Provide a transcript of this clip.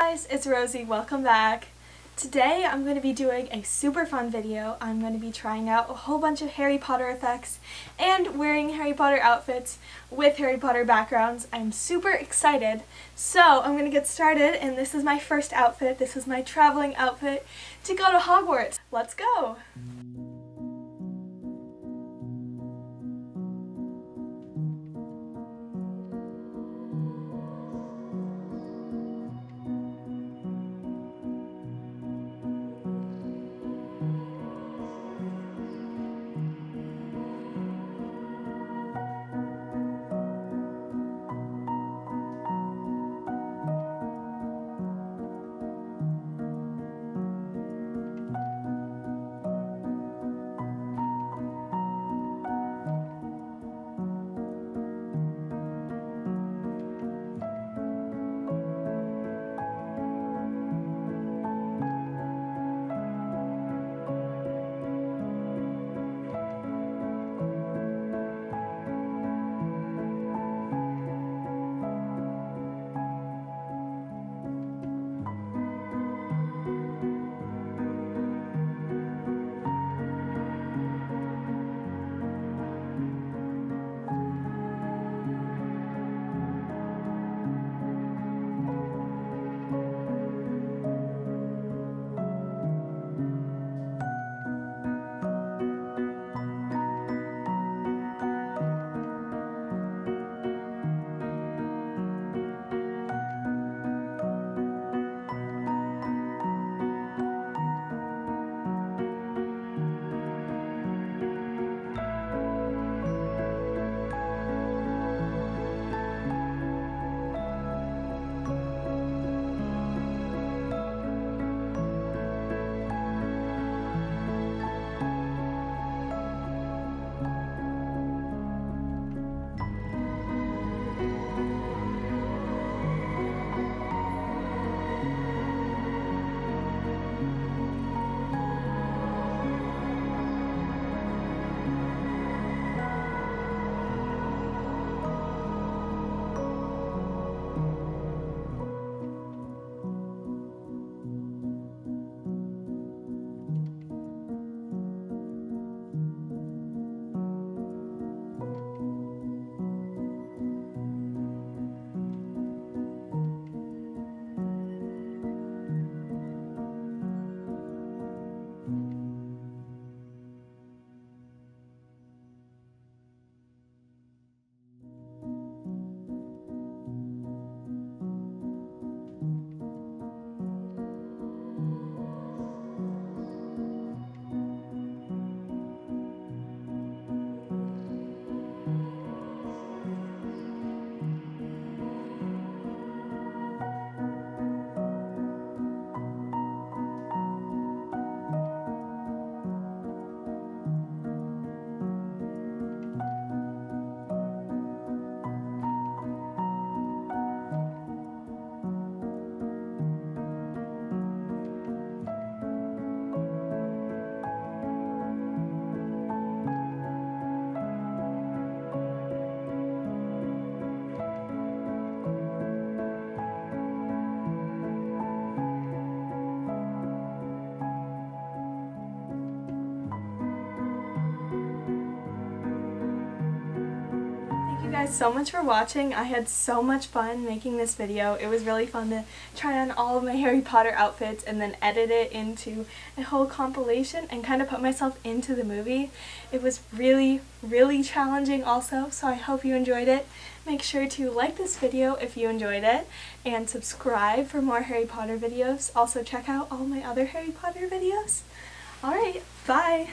guys, it's Rosie. Welcome back. Today I'm going to be doing a super fun video. I'm going to be trying out a whole bunch of Harry Potter effects and wearing Harry Potter outfits with Harry Potter backgrounds. I'm super excited. So I'm going to get started and this is my first outfit. This is my traveling outfit to go to Hogwarts. Let's go! Guys so much for watching. I had so much fun making this video. It was really fun to try on all of my Harry Potter outfits and then edit it into a whole compilation and kind of put myself into the movie. It was really, really challenging also, so I hope you enjoyed it. Make sure to like this video if you enjoyed it and subscribe for more Harry Potter videos. Also check out all my other Harry Potter videos. Alright, bye!